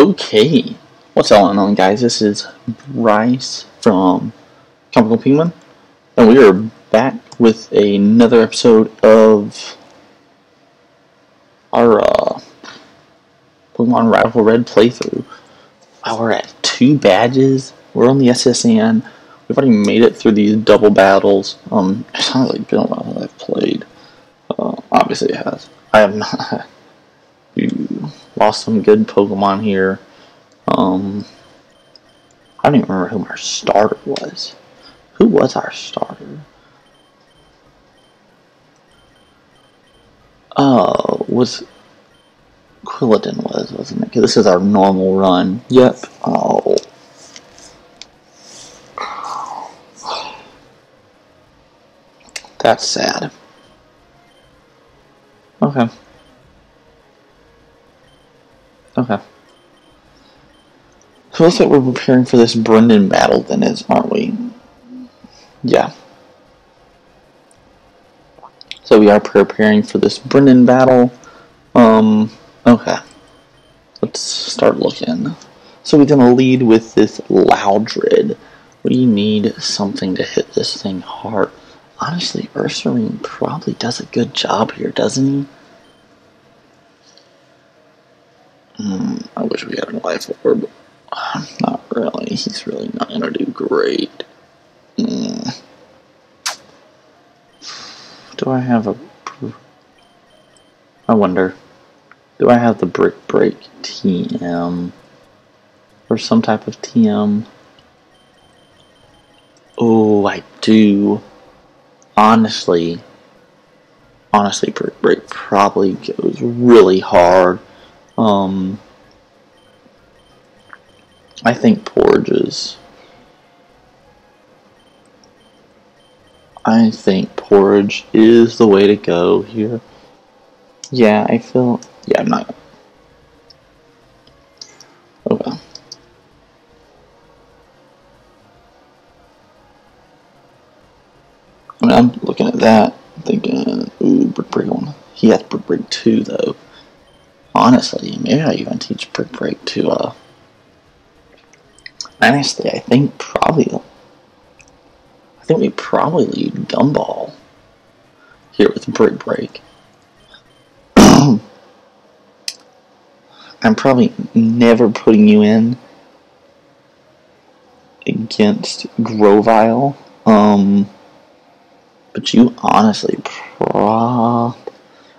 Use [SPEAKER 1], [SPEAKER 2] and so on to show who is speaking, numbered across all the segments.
[SPEAKER 1] Okay, what's going on, guys? This is Bryce from Comical Penguin, and we are back with another episode of our uh, Pokemon Radical Red playthrough. Uh, we're at two badges. We're on the S.S. Anne. We've already made it through these double battles. Um, it's not really been a while that I've played. Uh, obviously, it has. I have not. lost some good Pokemon here. Um, I don't even remember who our starter was. Who was our starter? Oh, was Quilladin was, wasn't it? 'Cause this is our normal run. Yep. Oh. That's sad. Okay. Okay. Looks like we're preparing for this Brendan battle then is, aren't we? Yeah. So we are preparing for this Brendan battle. Um, okay. Let's start looking. So we're gonna lead with this Loudred. We need something to hit this thing hard. Honestly, Ursaring probably does a good job here, doesn't he? Hmm, I wish we had a life orb. Uh, Not really. He's really not gonna do great. Hmm. Do I have a? I wonder. Do I have the brick break TM or some type of TM? Oh, I do. Honestly, honestly, brick break probably goes really hard. Um, I think porridges. I think porridge is the way to go here. Yeah, I feel. Yeah, I'm not. Okay. I mean, I'm looking at that, thinking, ooh, Brick Break 1. He has Brick Break 2, though. Honestly, maybe I even teach Brick Break to, uh. Honestly, I think probably. I think we probably lead Gumball here with Brick Break. I'm probably never putting you in against Grovyle. Um, but you honestly pro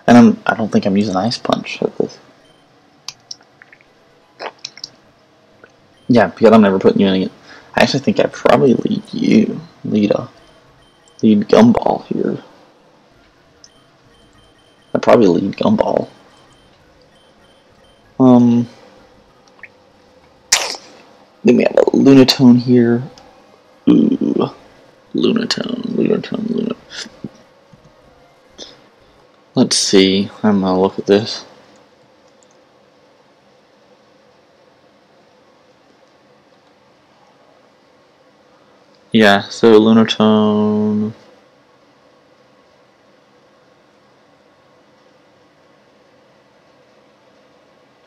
[SPEAKER 1] and I'm I don't think I'm using Ice Punch for this. Yeah, because I'm never putting you in. I actually think I'd probably lead you. Lead a lead Gumball here. I'd probably lead Gumball. Um then we have a Lunatone here. Ooh. Lunatone, Lunatone, Lunatone. Let's see. I'm gonna look at this. Yeah, so Lunatone.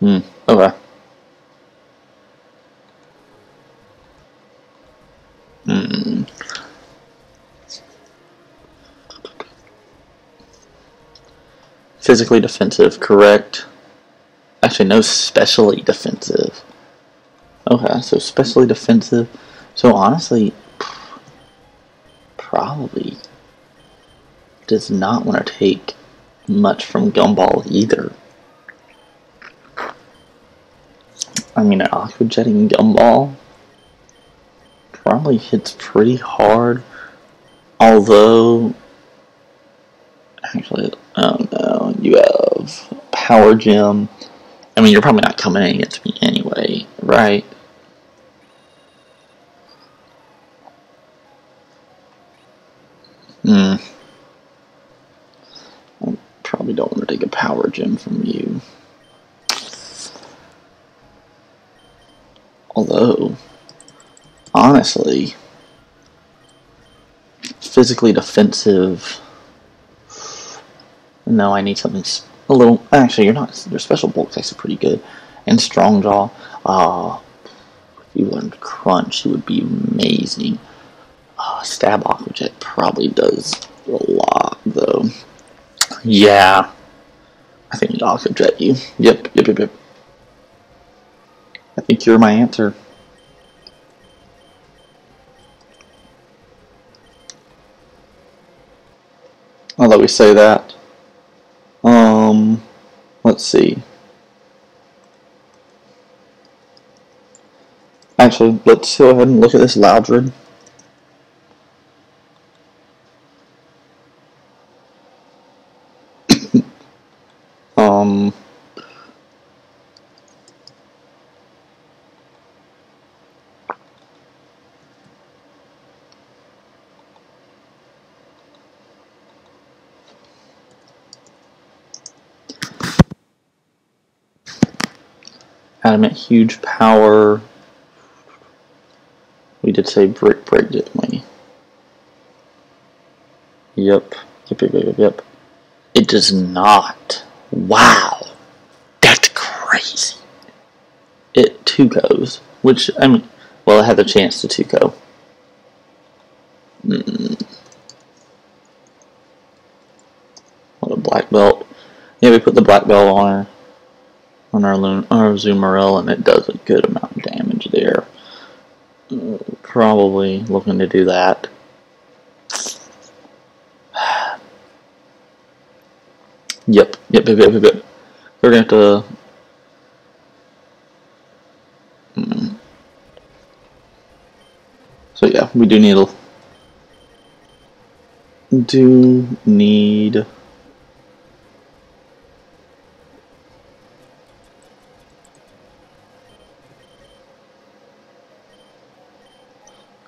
[SPEAKER 1] Hmm, okay. Hmm. Physically defensive, correct. Actually, no, specially defensive. Okay, so specially defensive. So honestly, probably does not want to take much from Gumball either. I mean, an Aqua Jetting Gumball probably hits pretty hard, although actually, oh no, you have Power Gem. I mean, you're probably not coming in against me anyway, right? Hmm. I probably don't want to take a Power Gem from you. Although, honestly, physically defensive. No, I need something a little. Actually, you're not. Your special bulk's actually pretty good, and strong jaw. Uh, if you learned Crunch, it would be amazing. Stab Aqua Jet probably does a lot, though. Yeah. I think Aqua Jet you. Yep, yep, yep, yep. I think you're my answer. Let we say that. Um, let's see. Actually, let's go ahead and look at this Loudred. um, adamant huge power we did say brick break, didn't we? Yep. Yep, yep, yep, yep. It does not. Wow. That's crazy. It two goes, which, I mean, well, it had the chance to two go. Mm. What a black belt. Yeah, we put the black belt on our on our, our Azumarill, and it does a good amount of damage there probably looking to do that. Yep, yep, yep, yep, yep. We're gonna have to. Hmm. So yeah, we do need. Do need.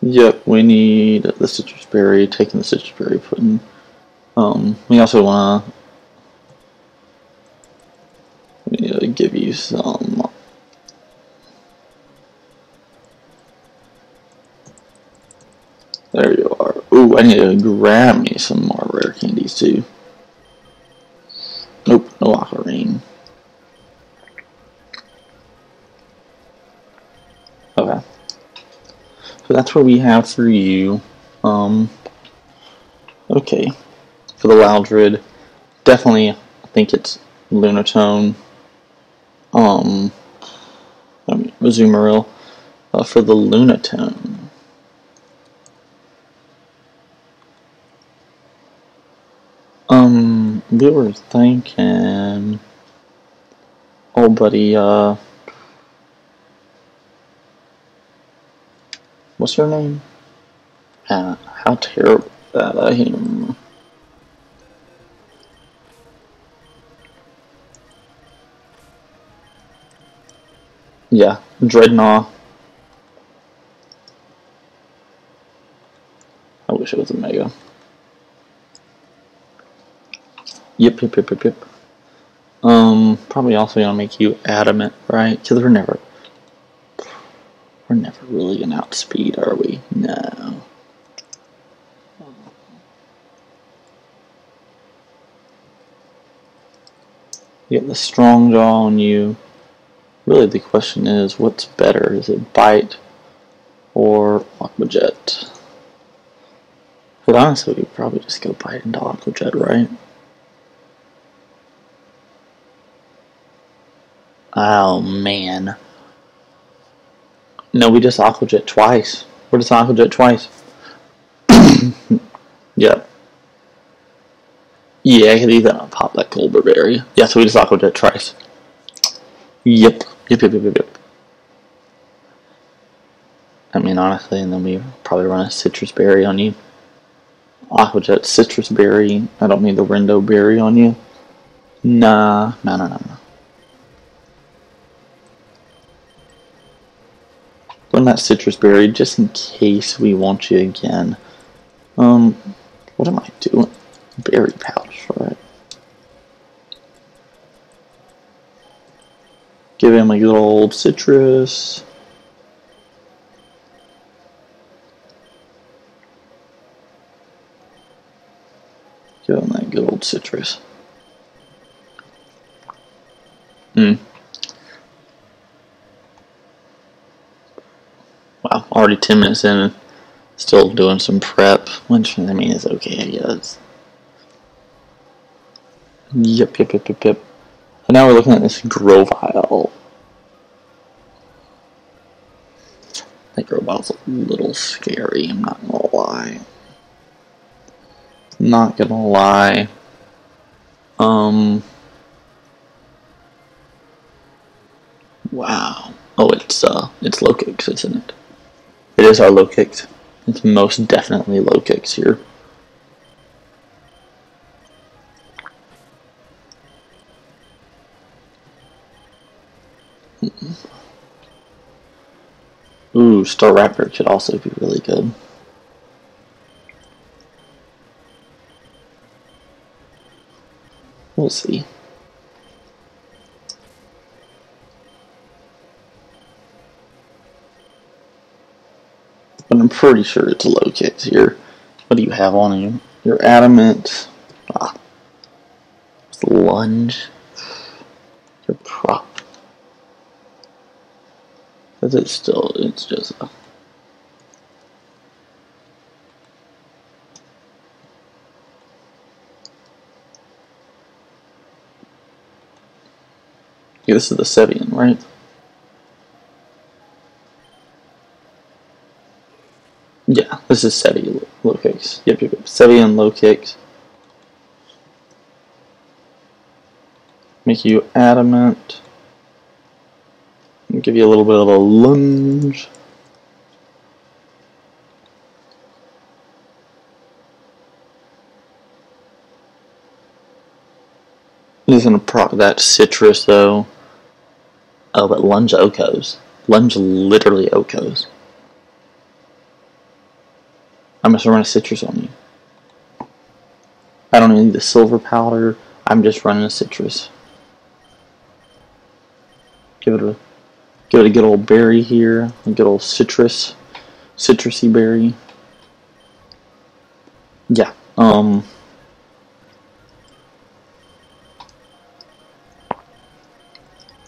[SPEAKER 1] Yep, we need the citrus berry, taking the citrus berry, putting, um, we also wanna, we need to give you some, there you are. Ooh, I need to grab me some more rare candies too. Nope, no Aquarine. So that's what we have for you. Um, okay. For the Loudred, definitely I think it's Lunatone. Um, I mean, Azumarill. Uh, for the Lunatone. Um, we were thinking, oh buddy, uh, What's her name? Uh, how terrible that am. Yeah, Drednaw. I wish it was a Mega. Yep, yep, yep, yep, yep. Um, probably also gonna make you adamant, right? Because we're never we're never really to outspeed, are we? No. Get the strong jaw on you. Really, the question is, what's better? Is it bite or aqua jet? But honestly, we probably just go bite into aqua jet, right? Oh man. No, we just aquajet twice. We're just aquajet twice. yep. Yeah, I could even pop that Goldberg berry. Yeah, so we just aquajet twice. Yep. Yep, yep, yep, yep, yep. I mean, honestly, and then we probably run a citrus berry on you. Aquajet citrus berry. I don't mean the Rindo berry on you. Nah, no, no, no, no. Run that citrus berry just in case we want you again. Um, what am I doing? Berry pouch, right? Give him a good old citrus. Give him that good old citrus. Hmm. Already 10 minutes in, still doing some prep, which I mean is okay, I guess. Yep, yep, yep, yep, yep. And now we're looking at this Grovyle. That Grovyle's a little scary, I'm not gonna lie. Not gonna lie. Um. Wow. Oh, it's uh, it's low kicks, isn't it? It is our low kicks. It's most definitely low kicks here. Ooh, Staraptor could also be really good. We'll see. But I'm pretty sure it's low here. What do you have on you? Your adamant. Ah. Lunge. Your prop. Because it's still, it's just a. Yeah, this is the Sevian, right? Yeah, this is Sevi low kicks. Yep, yep, yep. Sevian low kicks. Make you adamant. Give you a little bit of a lunge. He's gonna proc that citrus though. Oh, but lunge OHKOs. Lunge literally OHKOs. I'm just run a citrus on you. I don't need the silver powder. I'm just running a citrus. Give it a give it a good old berry here, a good old citrus, citrusy berry. Yeah. Um.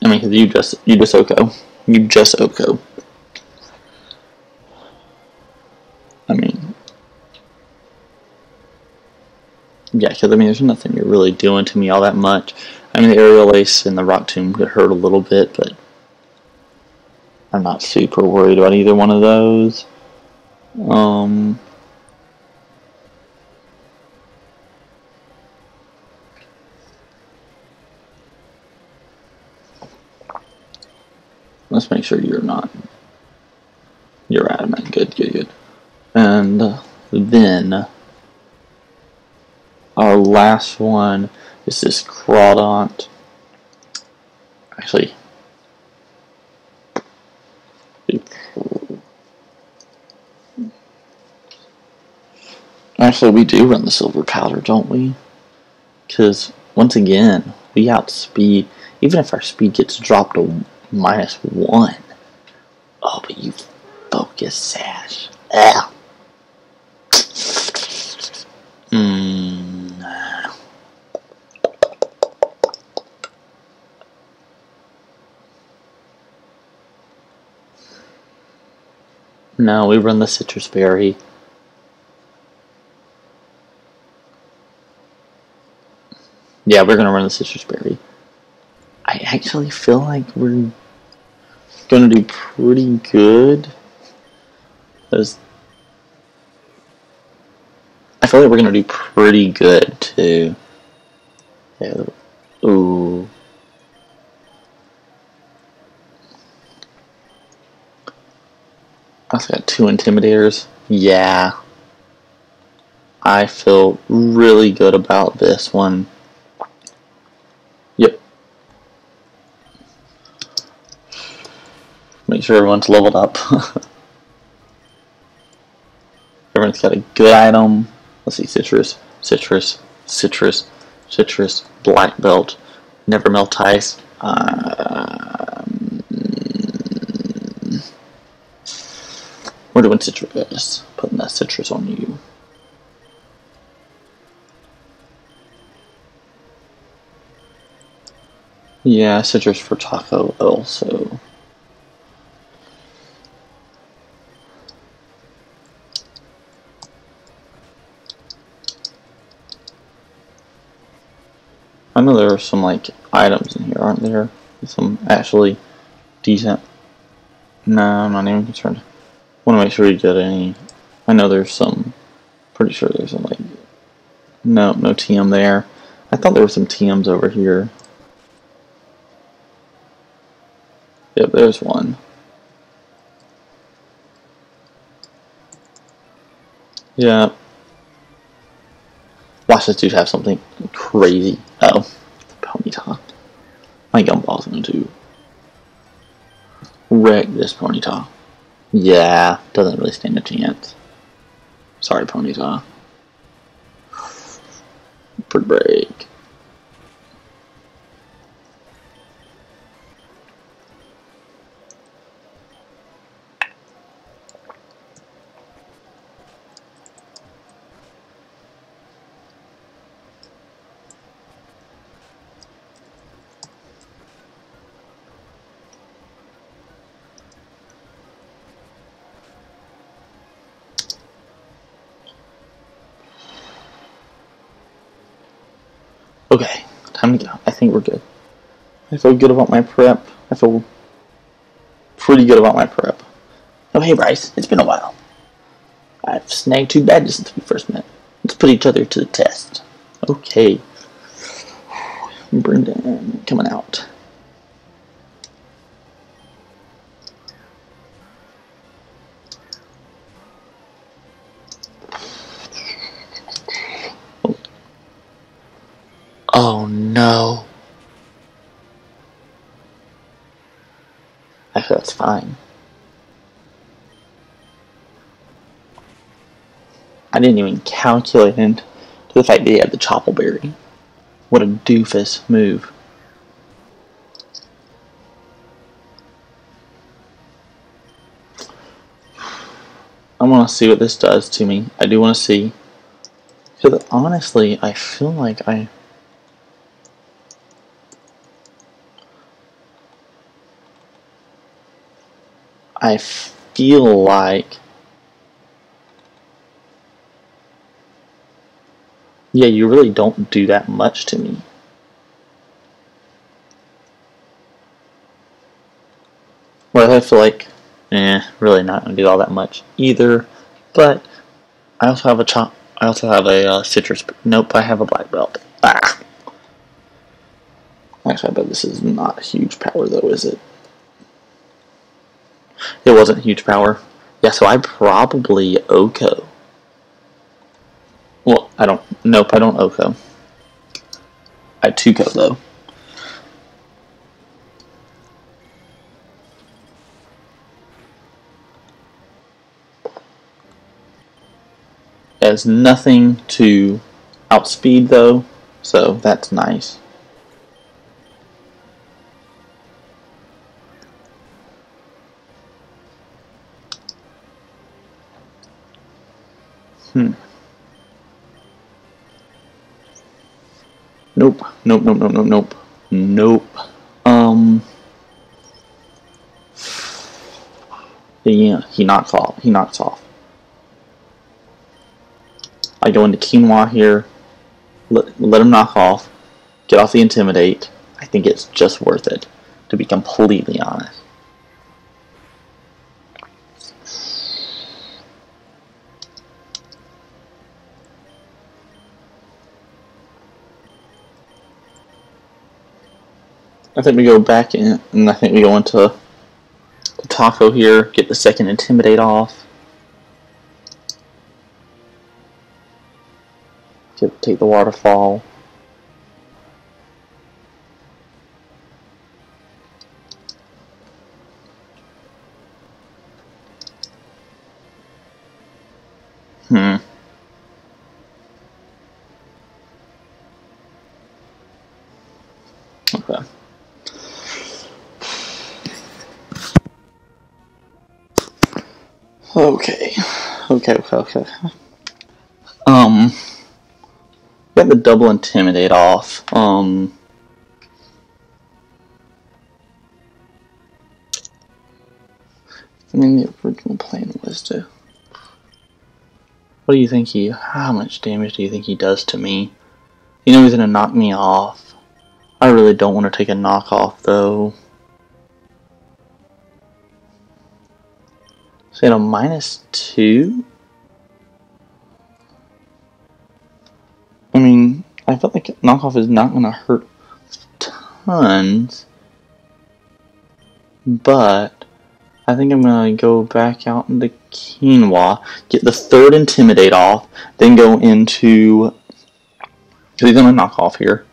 [SPEAKER 1] I mean, you just you just OHKO, you just OHKO. I mean, yeah, I mean, there's nothing you're really doing to me all that much. I mean, the aerial ace and the rock tomb could hurt a little bit, but I'm not super worried about either one of those. Um, let's make sure you're not. You're adamant. Good, good, good. And then our last one is this Crawdaunt. Actually, Actually, we do run the silver powder, don't we? Because, once again, we outspeed, even if our speed gets dropped to minus one. Oh, but you focus sash. Ah. Hmm. No, we run the citrus berry. Yeah, we're gonna run the citrus berry. I actually feel like we're gonna do pretty good. I feel like we're gonna do pretty good too. Yeah. Also got two intimidators. Yeah. I feel really good about this one. Yep. Make sure everyone's leveled up. everyone's got a good item. Let's see, citrus, citrus, citrus, citrus, black belt, never melt ice. Um, We're doing citrus. Uh, Putting that citrus on you. Yeah, citrus for taco also. I know there are some like items in here, aren't there? Some actually decent. No, I'm not even concerned. Want to make sure you get any. I know there's some. Pretty sure there's some like. No, no TM there. I thought there were some TMs over here. Yep, there's one. Yeah. Watch this dude have something crazy. Oh, Ponyta. My gumball's going to wreck this Ponyta. Yeah, doesn't really stand a chance. Sorry, ponies, Ponyta. Pretty break. Okay, time to go. I think we're good. I feel good about my prep. I feel pretty good about my prep. Oh, hey, Bryce. It's been a while. I've snagged two badges since we first met. Let's put each other to the test. Okay. Brendan coming out. Oh no. Actually, that's fine. I didn't even calculate into the fact that he had the Chople Berry. What a doofus move. I want to see what this does to me. I do want to see. Because honestly, I feel like I I feel like yeah, you really don't do that much to me. Well, I feel like, eh, really not gonna do all that much either. But I also have a chop. I also have a uh, citrus. Nope, I have a black belt. Ah. Actually, I bet this is not huge power though, is it? It wasn't huge power. Yeah, so I probably OHKO. I don't. Nope, I don't OHKO. I 2KO though. Has nothing to outspeed though, so that's nice. Hmm. Nope. Nope. Nope. Nope. Nope. Nope. Nope. Um. Yeah, he knocks off. He knocks off. I go into quinoa here. Let, let him knock off. Get off the intimidate. I think it's just worth it, to be completely honest. I think we go back in, and I think we go into the taco here, get the second intimidate off. Get, take the waterfall. Okay, okay. Um got the double intimidate off. Um I mean the original plan was to What do you think he how much damage do you think he does to me? You know he's gonna knock me off. I really don't want to take a knock off though. So at a minus two? I felt like knockoff is not going to hurt tons. But I think I'm going to go back out into quinoa, get the third intimidate off, then go into. He's going to knock off here.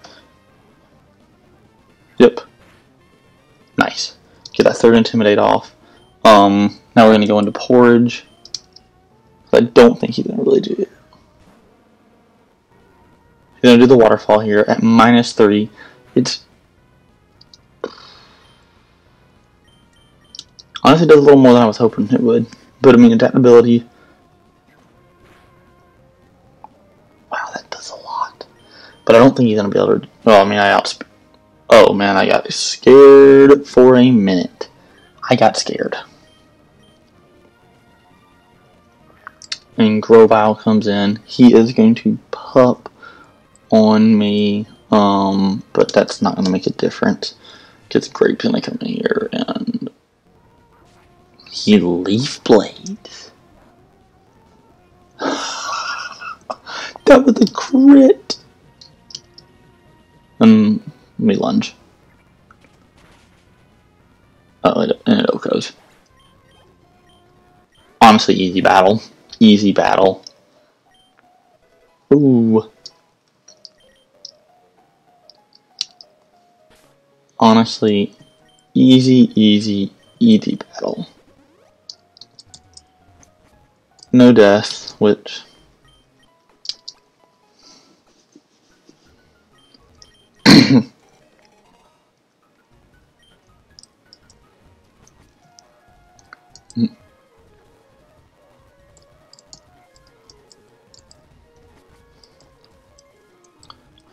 [SPEAKER 1] Yep. Nice. Get that third intimidate off. Um, now we're going to go into porridge. I don't think he's going to really do it. To do the waterfall here at minus 30. It's honestly does a little more than I was hoping it would. But I mean, adaptability. Wow, that does a lot. But I don't think he's to be able to. Well, I mean, I outspeed. Oh man, I got scared for a minute. I got scared. And Grovyle comes in. He is going to pup on me, um, but that's not going to make a difference. Gets Great Penny coming here, and he Leaf Blades. that was a crit. Um, let me lunge. Oh, and it goes. Honestly, easy battle. Easy battle. Ooh. Honestly, easy, easy, easy battle. No death, which I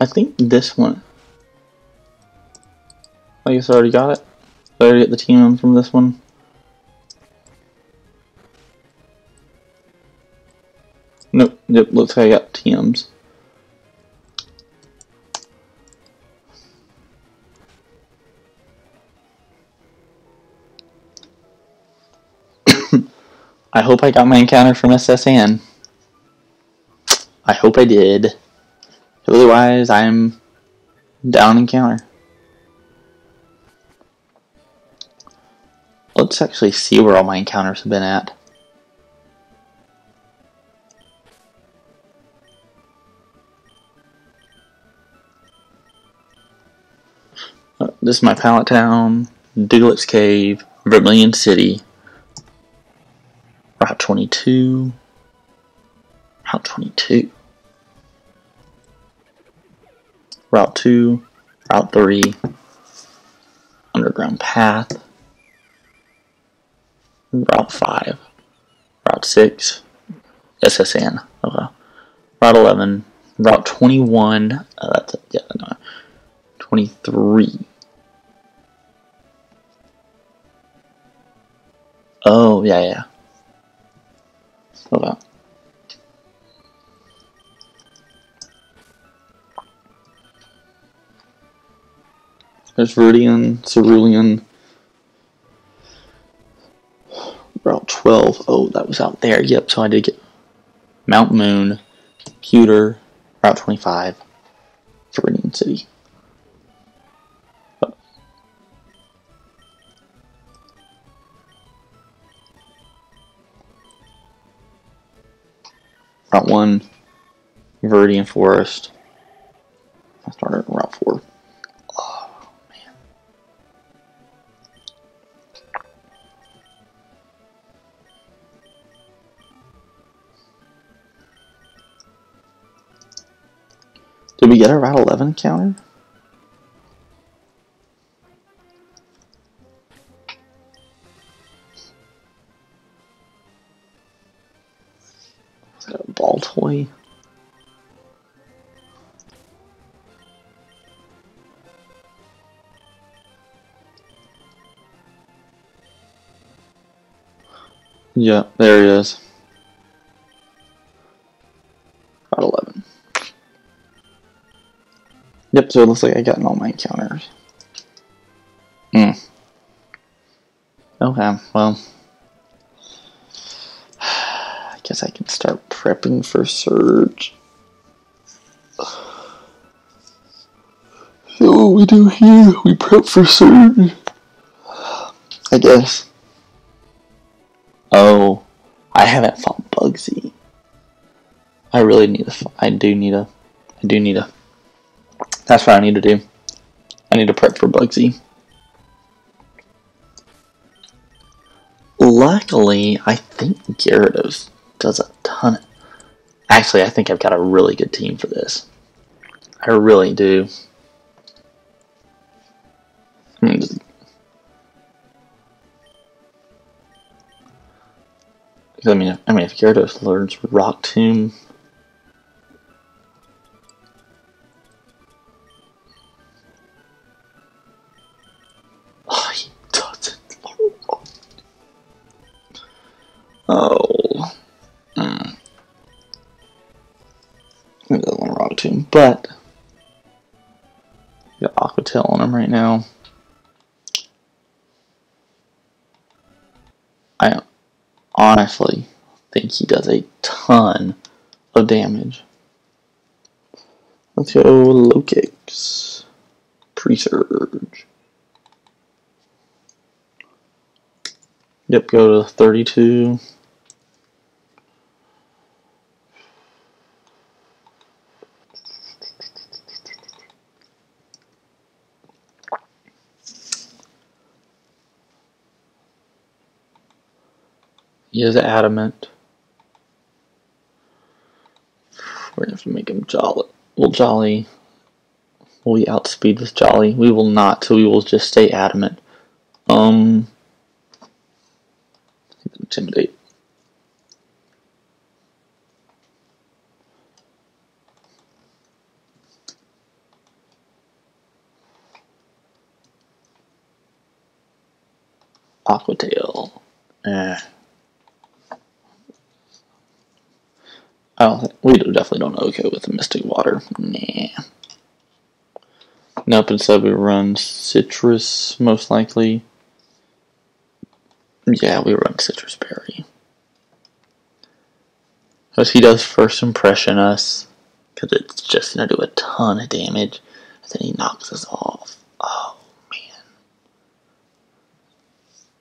[SPEAKER 1] think this one. I guess I already got it. I already get the team from this one. Nope, yep, looks like I got TMs. I hope I got my encounter from S.S. Anne. I hope I did. Otherwise, I'm down encounter. Let's actually see where all my encounters have been at. Uh, this is my pallet town, Diglett's Cave, Vermilion City, Route 22, Route 22. Route 2, Route 3, Underground Path, Route 5, Route 6, S.S. Anne, okay. Route 11, Route 21, uh, that's, yeah, no, 23. Oh, yeah, yeah. Okay. There's Viridian, Cerulean. Route 12. Oh, that was out there. Yep, so I did get Mount Moon, Computer, Route 25, Viridian City. Route 1, Viridian Forest. I started Route 4. Did we get a Route 11 counter? Was that a ball toy? Yeah, there he is. Yep, so it looks like I got all my encounters. Hmm. Okay, well. I guess I can start prepping for Surge. So what we do here, we prep for Surge. I guess. Oh, I haven't fought Bugsy. I really need to. I do need a. I do need a. That's what I need to do. I need to prep for Bugsy. Luckily, I think Gyarados does a ton. Of, actually, I think I've got a really good team for this. I really do. Hmm. I mean, I mean, if Gyarados learns Rock Tomb, I honestly think he does a ton of damage. Let's go low kicks. Pre-surge. Yep, go to 32. Is adamant. We're gonna have to make him jolly. Well, jolly. Will we outspeed this jolly? We will not, so we will just stay adamant. Um. Intimidate. Aqua Tail. Eh. I don't think, we definitely don't okay with the Mystic Water. Nah. Nope, instead we run Citrus, most likely. Yeah, we run Citrus Berry. Because he does first impression us. Because it's just going to do a ton of damage. And then he knocks us off. Oh,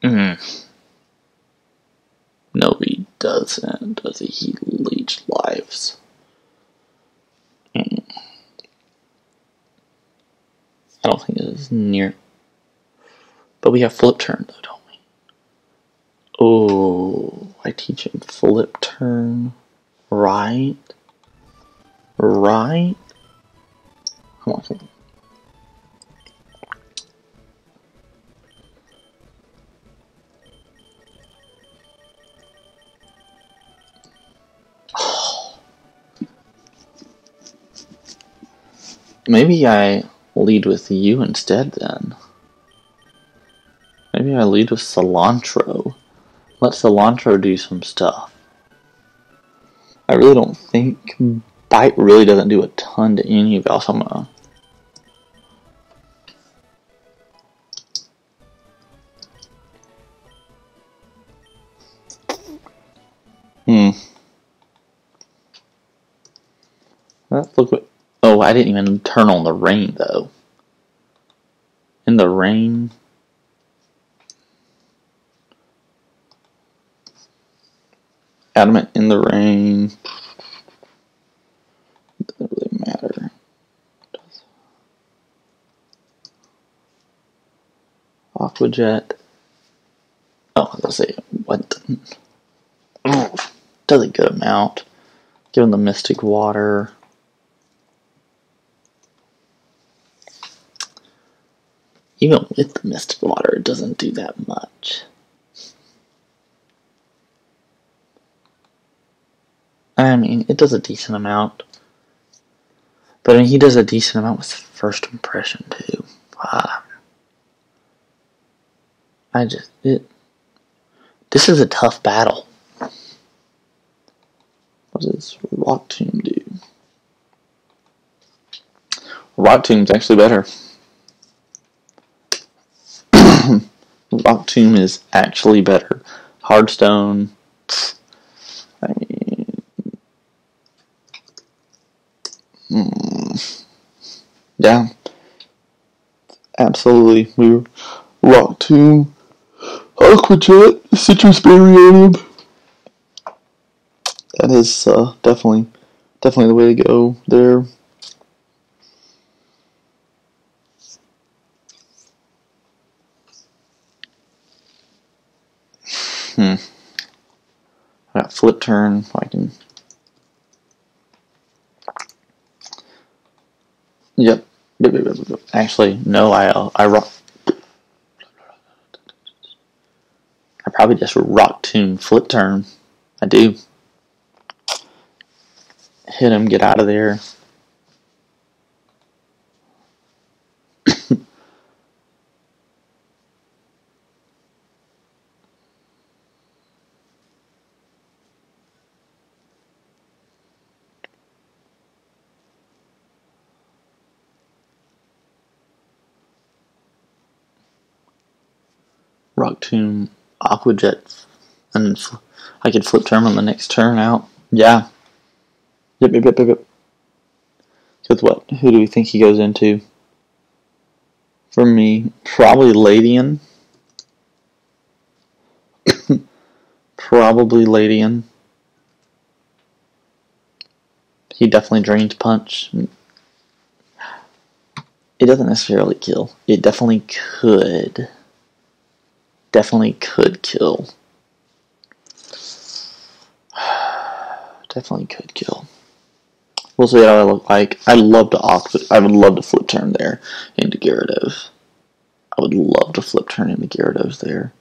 [SPEAKER 1] man. Hmm. No, he doesn't, does he? Leech lives. Mm. I don't think it is near. But we have flip turn, though, don't we? Oh, I teach him flip turn. Right? Right? Come on, Maybe I lead with you instead then. Maybe I lead with cilantro. Let cilantro do some stuff. I really don't think bite really doesn't do a ton to any of so I'm gonna Hmm. Let's look what Oh, I didn't even turn on the rain though. In the rain. Adamant in the rain. Doesn't really matter. Aquajet. Oh, let's say what? Does a good amount. Give him the mystic water. Even with the mystic water, it doesn't do that much. I mean, it does a decent amount. But he does a decent amount with first impression, too. Wow. I just, it, this is a tough battle. What does Rock Tomb do? Rock Tomb's actually better. Rock Tomb is actually better. Hardstone, I mean, hmm, yeah, absolutely. We were Rock Tomb, Aqua Sitrus Berry That is uh, definitely, definitely the way to go there. Hmm. I got flip turn. I can. Yep. Actually, no. I uh, I rock. I probably just Rock Tomb flip turn. I do. Hit him. Get out of there. Tomb, Aqua Jet, and I could flip turn on the next turn out. Yeah. Yep, yep, yep, yep, yep. Because what? Who do we think he goes into? For me, probably Ladian. probably Ladian. He definitely drains punch. It doesn't necessarily kill. It definitely could definitely could kill. definitely could kill. We'll see how I look like. I'd love to opt. I would love to flip turn there into Gyarados. I would love to flip turn into Gyarados there.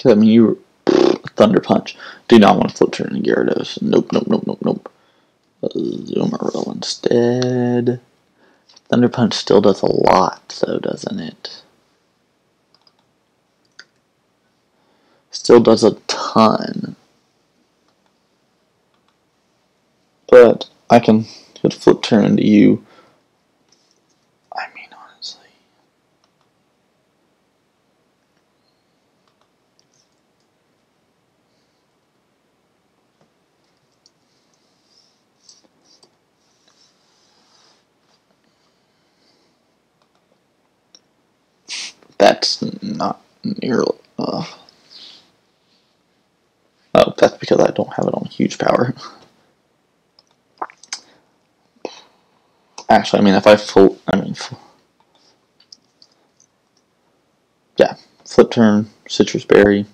[SPEAKER 1] Because, I mean, you Thunder Punch. Do not want to flip turn in Gyarados. Nope, nope, nope, nope, nope. Azumarill instead. Thunder Punch still does a lot, though, doesn't it? Still does a ton. But I can flip turn into you That's not nearly. Uh, oh, that's because I don't have it on huge power. Actually, I mean, if I full, I mean, full, yeah, flip turn, Sitrus Berry.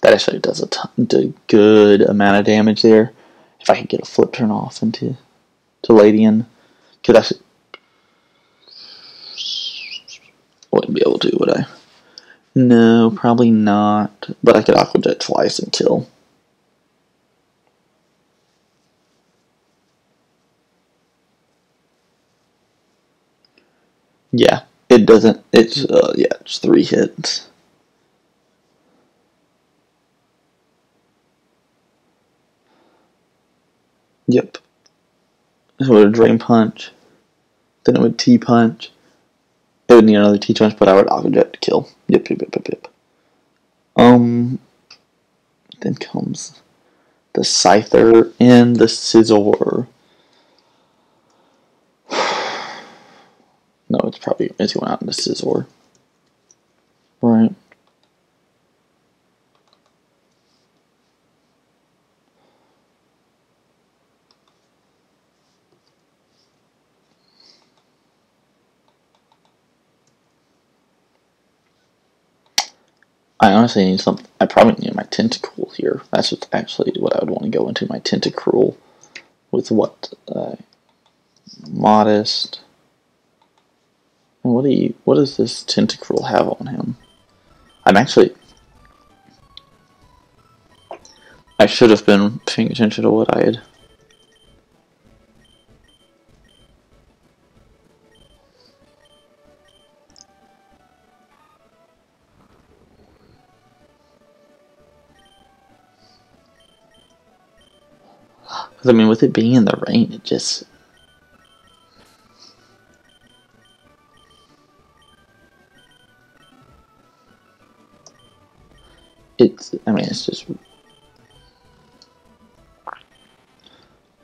[SPEAKER 1] That actually does a ton, good amount of damage there. If I could get a flip turn off into to Ladian, could actually wouldn't be able to, would I? No, probably not. But I could Aqua Jet twice and kill. Yeah, it doesn't. It's uh, yeah, it's three hits. Yep. So it would drain punch. Then it would T punch. It would need another T-Punch, but I would Aqua Jet to kill. Yep, yep, yep, yep, yep. Um, then comes the Scyther and the Scizor. no, it's probably, it's going out in the Scizor. Right. I honestly need. I probably need my Tentacruel here. That's what's actually what I would want to go into my Tentacruel with what uh, modest. What do you? What does this Tentacruel have on him? I'm actually. I should have been paying attention to what I had. Because, I mean, with it being in the rain, it just. It's, I mean, it's just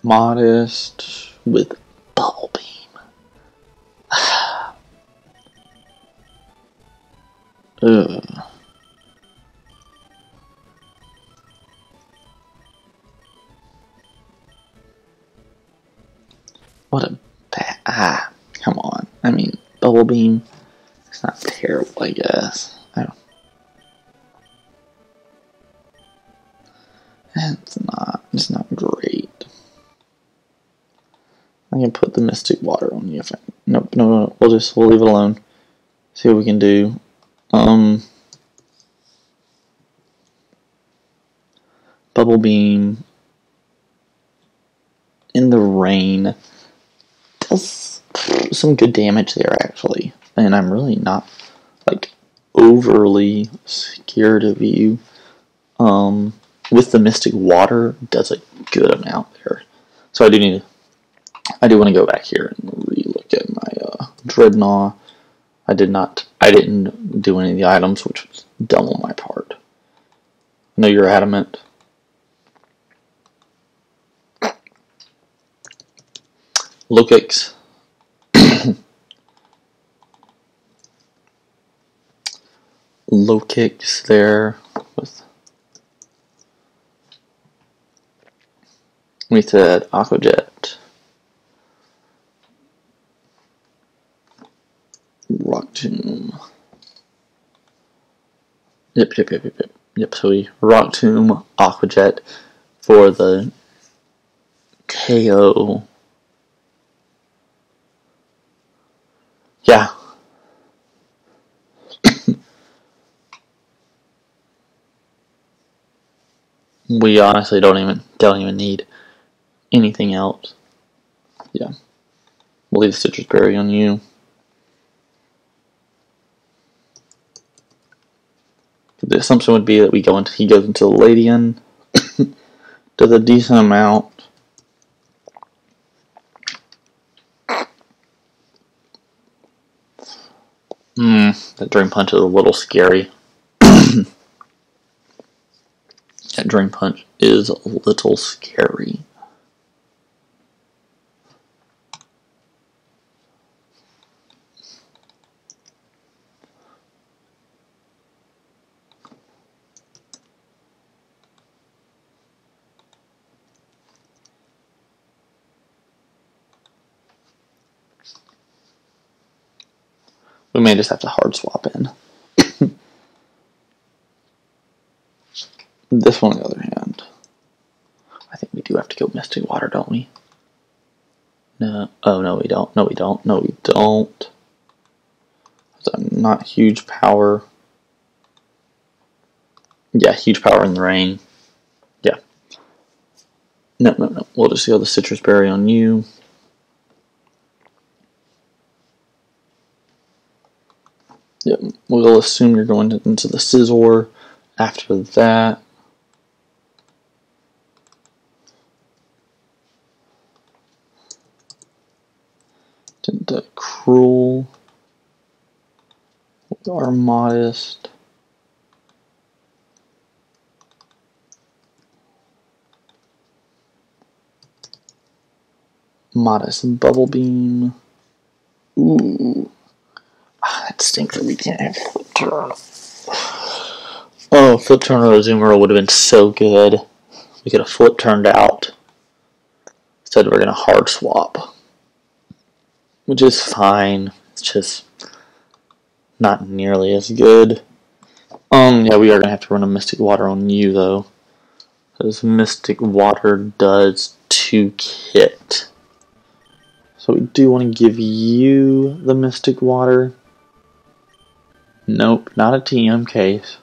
[SPEAKER 1] modest with beam. It's not terrible, I guess. I don't. It's not. It's not great. I can put the mystic water on you if I. Nope, no, no. We'll just we'll leave it alone. See what we can do. Um. Bubble beam in the rain does some good damage there actually, and I'm really not like overly scared of you. Um, with the mystic water, does a good amount there. So I do need, I do want to go back here and relook at my uh, dreadnought. I did not, I didn't do any of the items, which was dumb on my part. I know you're adamant. Locix. Low kicks there with we said Aquajet. Rock Tomb. Yep, yep, yep, yep, yep. Yep, so we Rock Tomb, Aquajet for the KO Yeah. We honestly don't even don't even need anything else. Yeah. We'll leave the Sitrus Berry on you. The assumption would be that we go into he goes into the Ladian. does a decent amount. Hmm, that Drain Punch is a little scary. that That drain Punch is a little scary. We may just have to hard swap in. This one, on the other hand, I think we do have to go Mystic Water, don't we? No. Oh, no, we don't. No, we don't. No, we don't. Not huge power. Yeah, huge power in the rain. Yeah. No, no, no. We'll just go the Sitrus Berry on you. Yep, we'll assume you're going into the Scizor after that. The cruel. Are modest. Modest bubble beam. Ooh ah, stink that we can't have flip turn. Oh, flip turn or zoomer would have been so good. We could have flip turned out. Instead, we're gonna hard swap, which is fine. It's just not nearly as good. Um, yeah, we are gonna have to run a Mystic Water on you though, because Mystic Water does two kit. So we do want to give you the Mystic Water. Nope, not a TM case.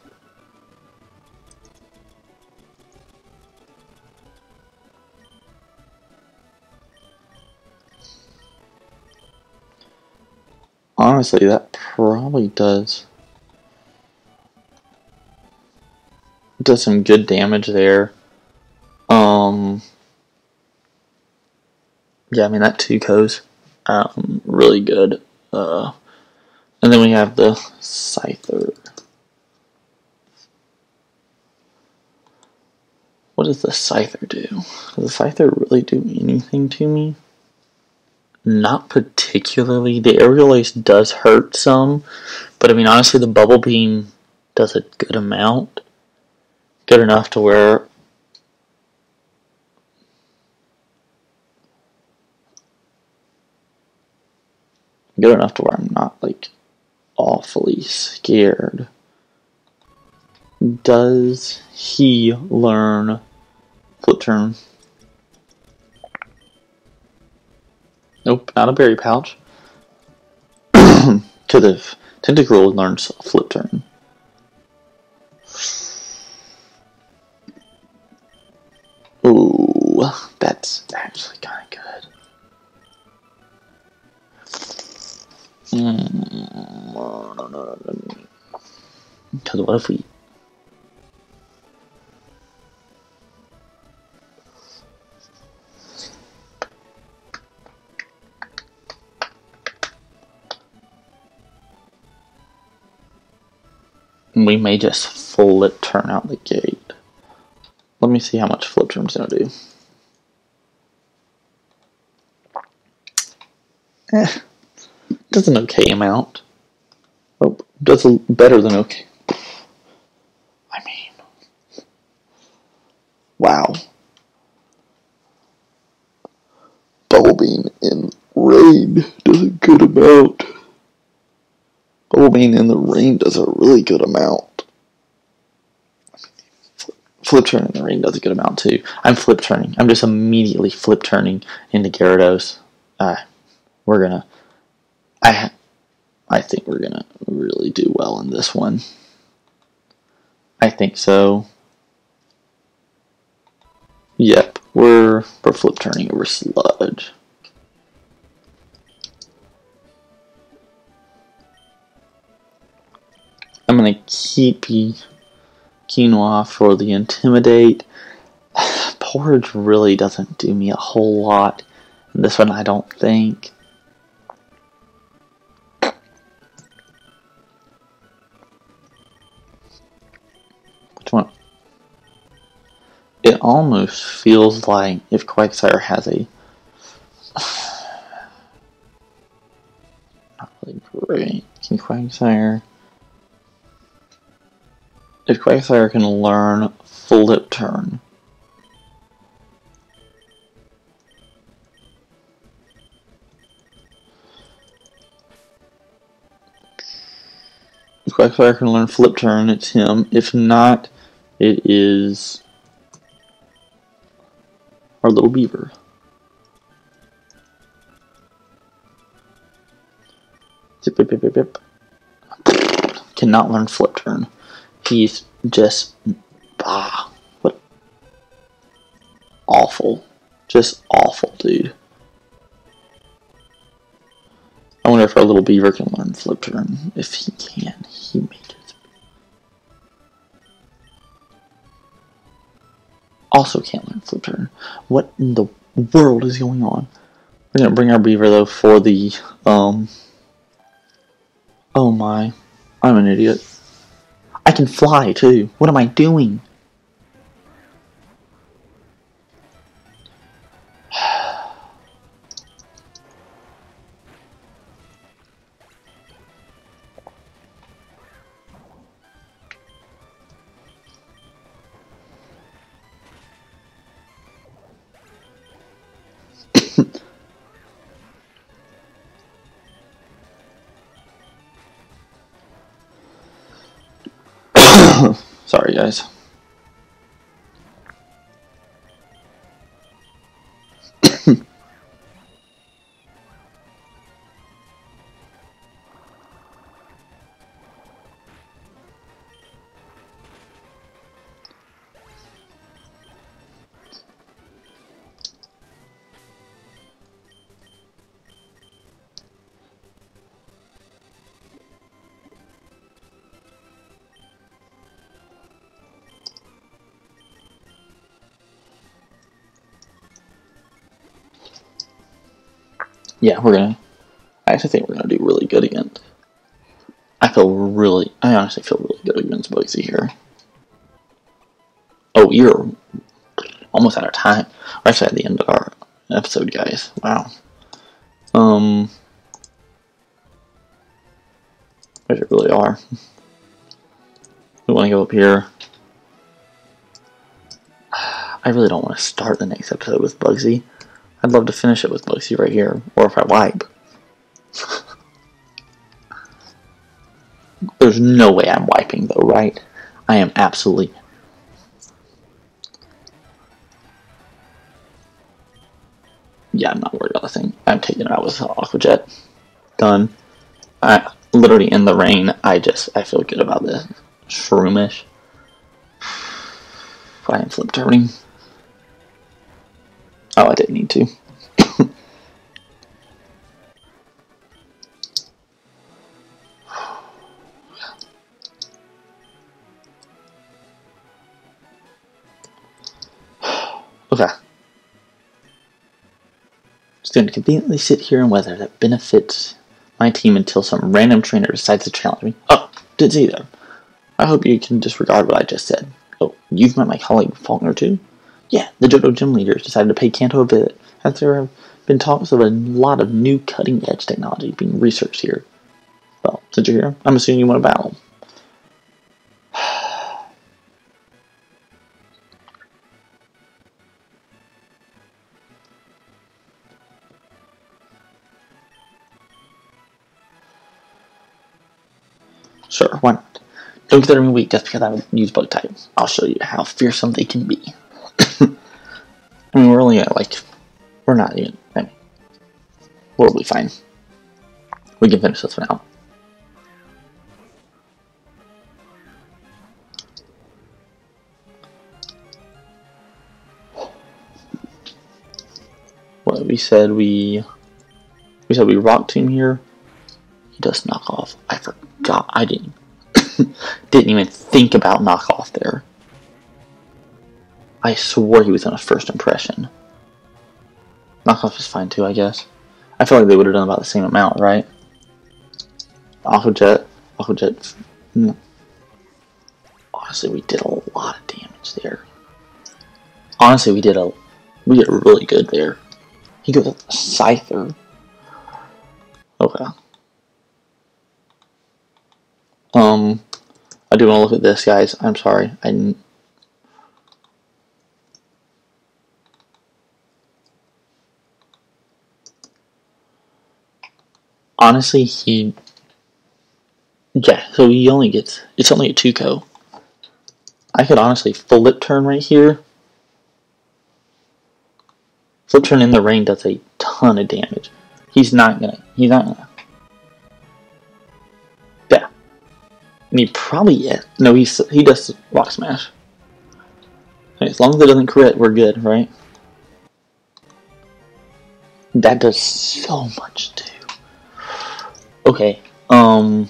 [SPEAKER 1] Honestly, that probably does does some good damage there. Um, yeah, I mean that two goes um, really good. Uh, and then we have the Scyther. What does the Scyther do? Does the Scyther really do anything to me? Not particularly. The aerial ace does hurt some, but I mean, honestly, the bubble beam does a good amount. Good enough to where good enough to where I'm not like awfully scared. Does he learn flip turn? Nope, not a berry pouch. Could have Tentacruel learns flip turn. Ooh, that's actually kind of good. Because what if we we may just flip turn out the gate. Let me see how much flip turn's gonna do. Eh, does an okay amount. Oh, does a better than okay. I mean, wow. Beam in rain does a good amount. Beam in the rain does a really good amount. Flip turning in the rain does a good amount too. I'm flip turning. I'm just immediately flip turning into Gyarados. Uh, we're gonna. I, I think we're gonna really do well in this one. I think so. Yep, we're we're flip turning over sludge. I'm gonna keep quinoa for the intimidate. Porridge really doesn't do me a whole lot. This one I don't think. Which one? It almost feels like if Quagsire has a not really great. Can Quagsire if Quagsire can learn Flip Turn If Quagsire can learn Flip Turn, it's him. If not, it is our little beaver. Zip. Cannot learn Flip Turn. He's just ah, what awful, just awful, dude. I wonder if our little beaver can learn Flip Turn. If he can, he may just. Also can't learn Flip Turn. What in the world is going on? We're gonna bring our beaver though for the um. Oh my, I'm an idiot. I can fly too. What am I doing? Yeah, we're gonna. I actually think we're gonna do really good against. I feel really. I honestly feel really good against Bugsy here. Oh, you're almost out of time. We're actually at the end of our episode, guys. Wow. Um. As I really are. We want to go up here. I really don't want to start the next episode with Bugsy. I'd love to finish it with Bugsy right here, or if I wipe. There's no way I'm wiping though, right? I am absolutely. Yeah, I'm not worried about the thing. I'm taking it out with Aqua Jet. Done. I literally in the rain. I just I feel good about this. Shroomish. I am flip turning. Oh, I didn't need to. okay. Just going to conveniently sit here and weather that benefits my team until some random trainer decides to challenge me. Oh, did see that. I hope you can disregard what I just said. Oh, you've met my colleague Falkner too? Yeah, the Johto gym leaders decided to pay Kanto a visit, as there have been talks of a lot of new cutting edge technology being researched here. Well, since you're here, I'm assuming you want to battle. Sure, why not? Don't consider me weak just because I would use bug type. I'll show you how fearsome they can be. I mean, we're only at like, we're not even, I mean, we'll be fine. We can finish this one out. What we said we, we said we Rock Tomb here. He does knock off. I forgot. I didn't didn't even think about knockoff there. I swore he was on a first impression. Knockoff is fine too, I guess. I feel like they would have done about the same amount, right? Aqua Jet, Aqua Jet. Hmm. Honestly, we did a lot of damage there. Honestly, we did a we did really good there. He goes Scyther. Okay. Um, I do want to look at this, guys. I'm sorry. I honestly, he yeah. So he only gets it's only a two co. I could honestly flip turn right here. Flip turn in the rain does a ton of damage. He's not gonna. He's not gonna. Yeah. And he probably yeah. No, he's he does rock smash. as long as it doesn't crit, we're good, right? That does so much too. Okay. Um.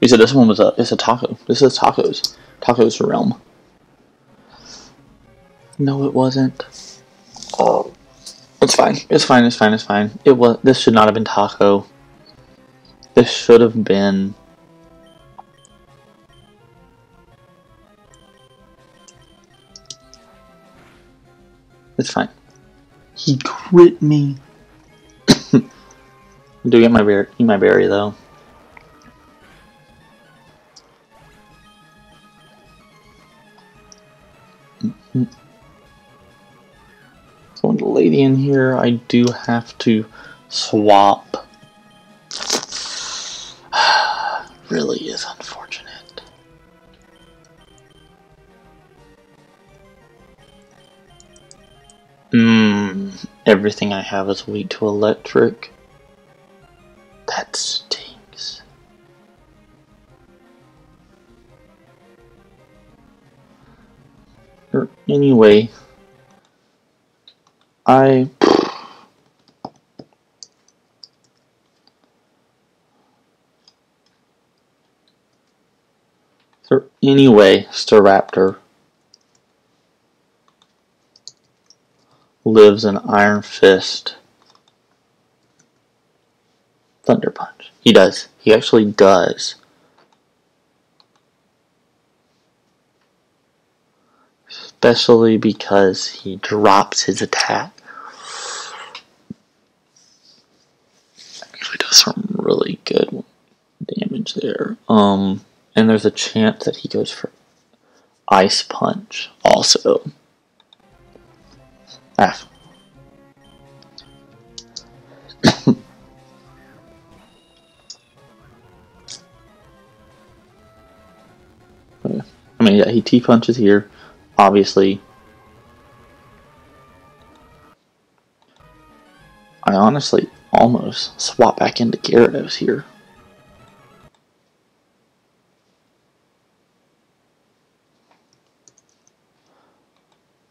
[SPEAKER 1] You said this one was a it's a taco. This is tacos. Tacos realm. No, it wasn't. Oh, it's fine. It's fine. It's fine. It's fine. It was. This should not have been taco. This should have been It's fine. He crit me. Do get my berry, eat my berry though. Mm-hmm. Going to lady in here, I do have to swap. really is unfortunate. Mmm, everything I have is weak to electric. That stinks. Er, anyway, I. So anyway, Staraptor. lives in Iron Fist. Thunder Punch. He does. He actually does. Especially because he drops his attack. Actually does some really good damage there. Um, and there's a chance that he goes for Ice Punch also. Ah. I mean, yeah, he T punches here, obviously. I honestly almost swap back into Gyarados here.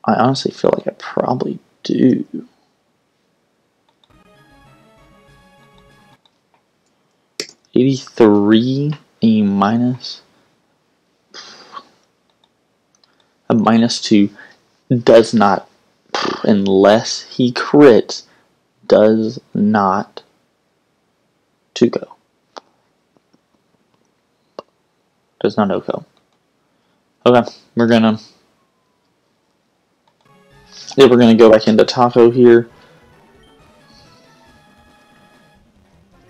[SPEAKER 1] I honestly feel like I probably do. Eighty-three A minus. A minus two does not, unless he crits, does not to go. Does not OHKO. Okay, we're gonna yeah, we're to go back into Taco here.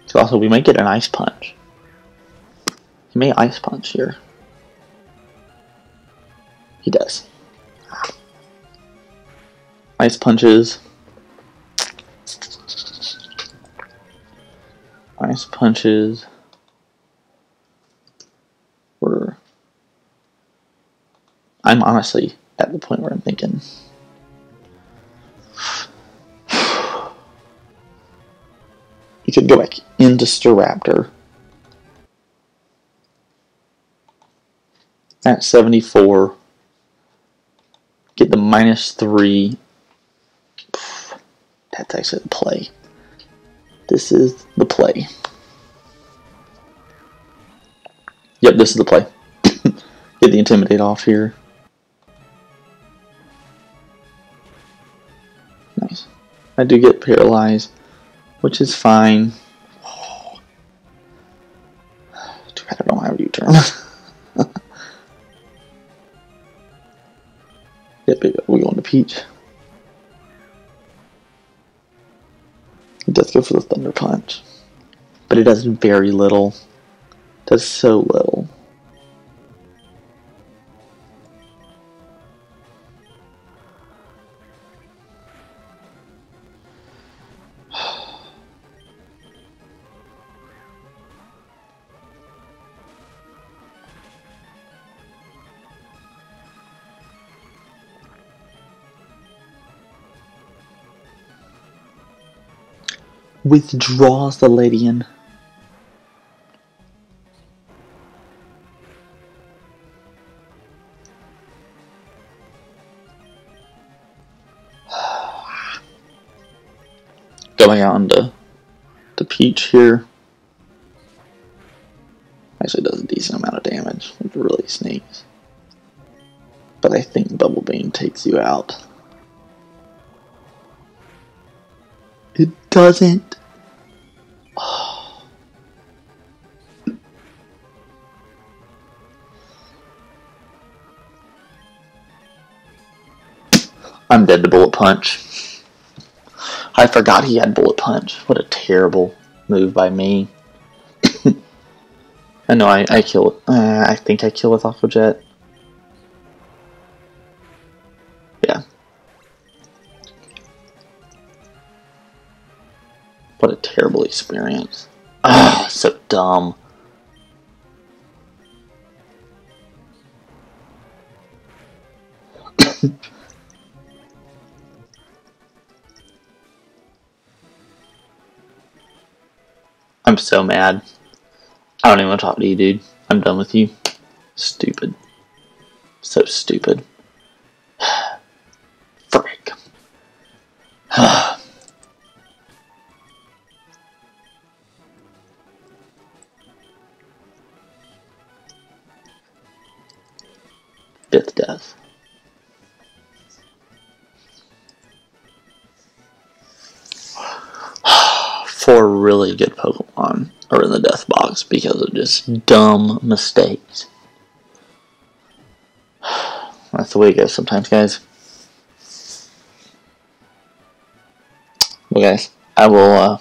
[SPEAKER 1] So also, we might get an Ice Punch. He may Ice Punch here. He does. Ice Punches. Ice Punches. Were... I'm honestly at the point where I'm thinking you could go back into Staraptor at 74, get the minus 3. That's actually the play. This is the play. Yep, this is the play. get the Intimidate off here. Nice. I do get paralyzed which is fine. Too bad I don't have U-turn. Peach. It does go for the Thunder Punch. But it does very little. It does so little. Withdraws the Lydian. Going out into the peach here. Actually does a decent amount of damage. It really sneaks. But I think Bubble Beam takes you out. It doesn't. Dead to Bullet Punch. I forgot he had Bullet Punch. What a terrible move by me. I know I, I kill. Uh, I think I kill with Aqua Jet. Yeah. What a terrible experience. Ah, so dumb. I'm so mad. I don't even want to talk to you, dude. I'm done with you. Stupid. So stupid. Frick. Fifth death. Four really good Pokemon. Or in the death box because of just dumb mistakes. That's the way it goes sometimes, guys. Well, guys, I will uh,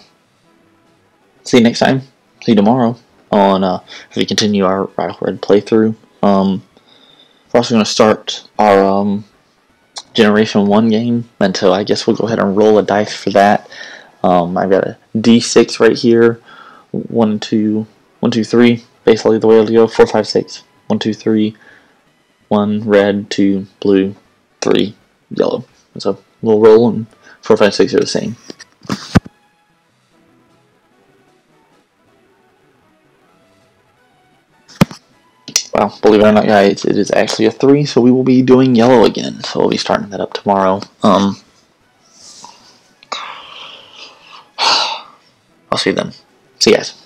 [SPEAKER 1] see you next time. See you tomorrow on uh, as we continue our Radical Red playthrough. Um, we're also going to start our um, Generation 1 game, and so I guess we'll go ahead and roll a dice for that. Um, I've got a D6 right here. One, two, one, two, three. Basically the way it'll go. Four, five, six. One, two, three. One red, two blue, three yellow. So we'll roll, and four, five, six are the same. Well, believe it or not, guys, it is actually a three, so we will be doing yellow again. So we'll be starting that up tomorrow. Um, I'll see you then. See you guys.